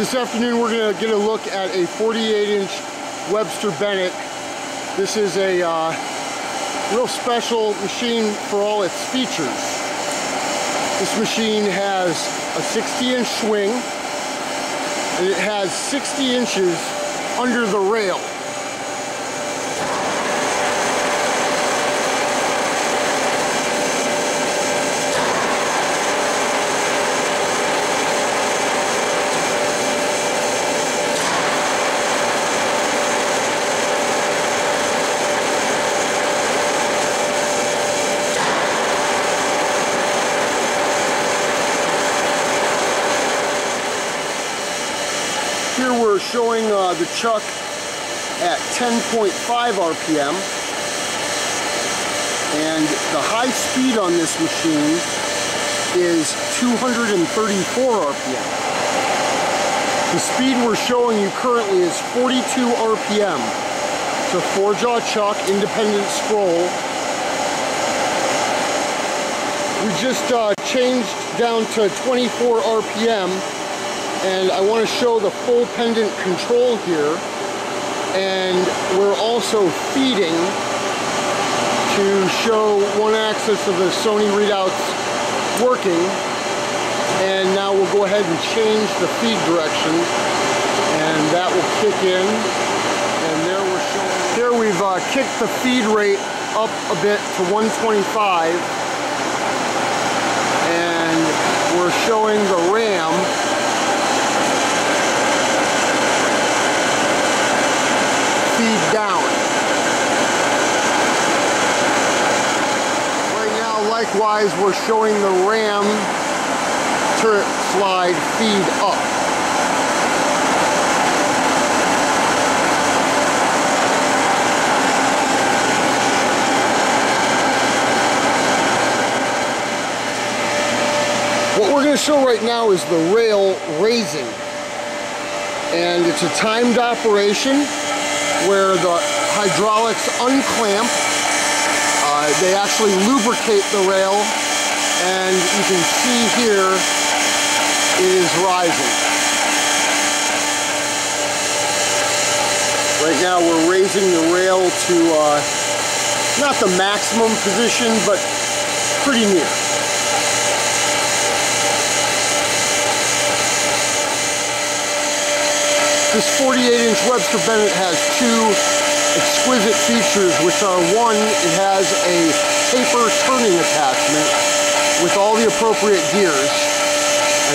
This afternoon we're going to get a look at a 48-inch Webster Bennett. This is a uh, real special machine for all its features. This machine has a 60-inch swing, and it has 60 inches under the rail. Here we're showing uh, the chuck at 10.5 RPM and the high speed on this machine is 234 RPM. The speed we're showing you currently is 42 RPM. It's a four-jaw chuck, independent scroll. We just uh, changed down to 24 RPM and I want to show the full pendant control here. And we're also feeding to show one axis of the Sony readouts working. And now we'll go ahead and change the feed direction. And that will kick in. And there we're showing here we've uh, kicked the feed rate up a bit to 125 and we're showing the RAM feed down. Right now, likewise, we're showing the ram turret slide feed up. What we're going to show right now is the rail raising. And it's a timed operation where the hydraulics unclamp. Uh, they actually lubricate the rail and you can see here it is rising. Right now we're raising the rail to uh, not the maximum position but pretty near. This 48-inch Webster Bennett has two exquisite features, which are one, it has a taper turning attachment with all the appropriate gears,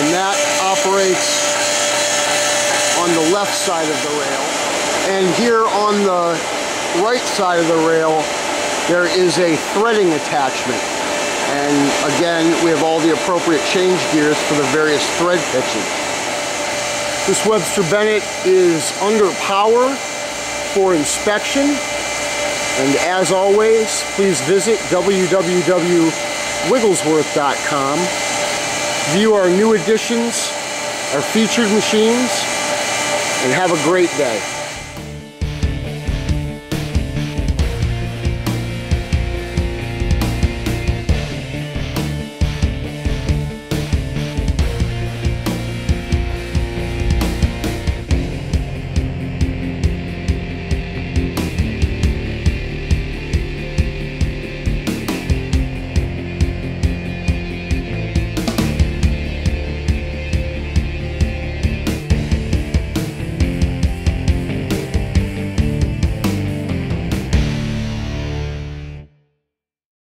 and that operates on the left side of the rail. And here on the right side of the rail, there is a threading attachment. And again, we have all the appropriate change gears for the various thread pitches. This Webster Bennett is under power for inspection. And as always, please visit www.wigglesworth.com. View our new additions, our featured machines, and have a great day.